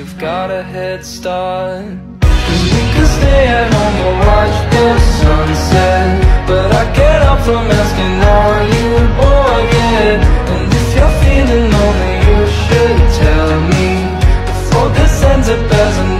you've got a head start. Cause you can stay at home and watch the sunset. But I get up from asking are you bored yet? And if you're feeling lonely you should tell me. Before this ends up as a